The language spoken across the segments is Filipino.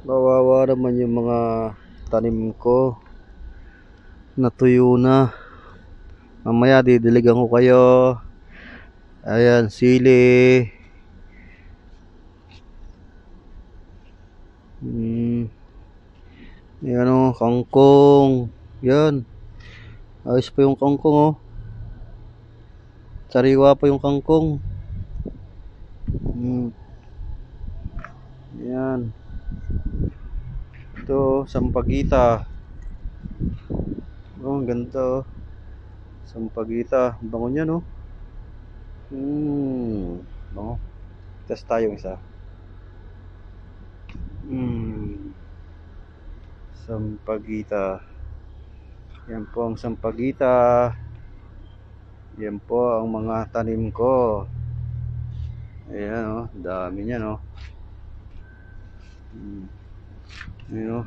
Kawawa naman yung mga tanim ko. Natuyo na. Mamaya didiligan ko kayo. Ayan, sili. Hmm. Ayan o, kangkong. Yan. Ayos pa yung kangkong oh. Sariwa pa yung kangkong. Hmm. Yan. Ito, sampagita. Oh, ang ganda oh. Sampagita. Ang Bango niya no. Hmm. Bango. Test tayo isa. Hmm. Sampagita. Yan po ang sampagita. Yan po ang mga tanim ko. Ayan oh, dami niya no. Hmm. Ayan oh.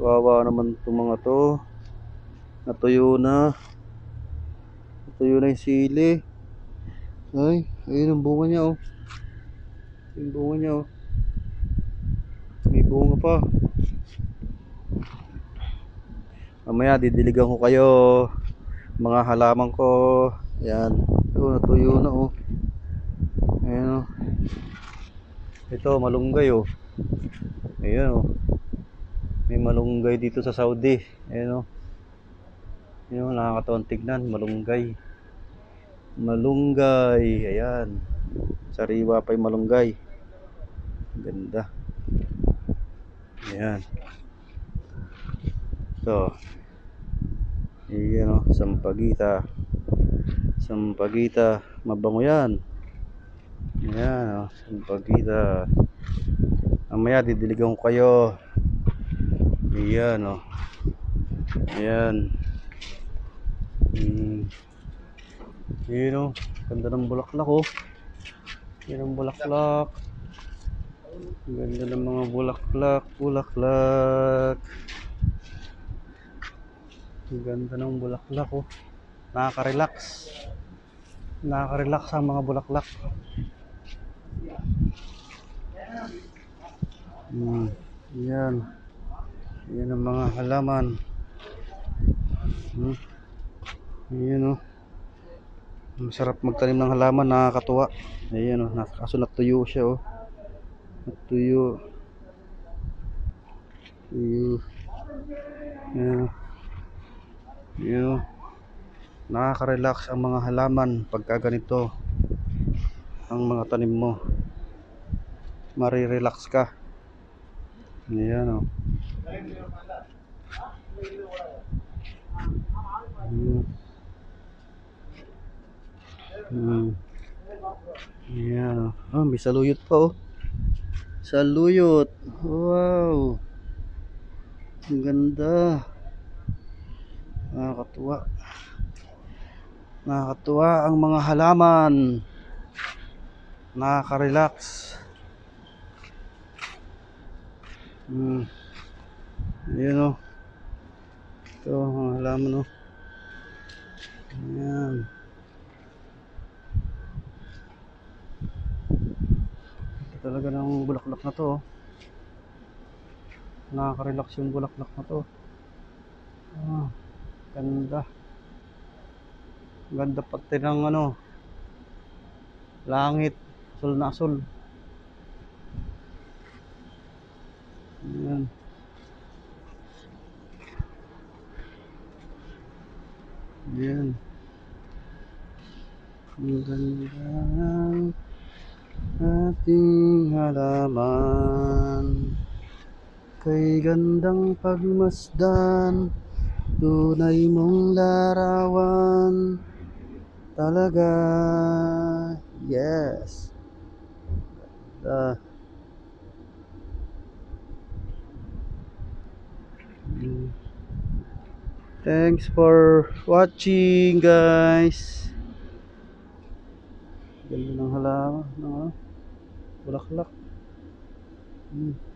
Kawawa naman itong mga to. Natuyo na. Natuyo na yung sili. Ay, ayun ang bunga niya oh. Yung bunga niya oh. May bunga pa. Mamaya didiligan ko kayo. Mga halaman ko. Ayan. Ito, natuyo na oh. Ayan oh. Ito, malunggay oh. Ayan oh. May malunggay dito sa Saudi. Ayan oh. Ayan oh, nakakatawang tignan. Malunggay. Malunggay. Ayan. Sariwa pa yung malunggay. Ganda. Ayan. Ito. Ayan oh, sampagita. Sampagita. Mabango yan. Ayan oh, sampagita. Mamaya didiligan ko kayo. Ayan oh. Ayan. Hmm. Ayan oh. Ganda ng bulaklak oh. Ayan ang bulaklak. Ganda ng mga bulaklak. Bulaklak. Ganda ng bulaklak oh. Nakaka-relax. Nakaka-relax ang mga bulaklak. Hmm. Yan. Yan ang mga halaman. Hmm. Yan oh. Masarap magtanim ng halaman, nakakatuwa. Ayan oh, nas- kaso natuyo siya oh. Natuyo. Tuyo. Ayan. Ayan oh. Nakaka-relax ang mga halaman pagka ganito. Ang mga tanim mo. Marirelax ka. Ayan oh. Hmm. Hmm. Ayan oh. Ah, may saluyot pa oh. Saluyot. Wow. Ang ganda. Nakakatuwa. Nakakatuwa ang mga halaman. Nakaka-relax. Hmm. Ayan oh. Ito, mga halaman oh. Ayan. Ito talaga ng bulaklak na to oh. Nakaka-relax yung bulaklak na to. Ah, ganda. Ganda pati ng ano. Langit. Asul na asul. Ayan. Ayan. Ang ganda ng ating halaman. Kay gandang pagmasdan, tunay mong larawan. Talaga, yes. Ganda. Mm. Thanks for watching, guys. Ganda ng halaman, no? Bulaklak. Mm.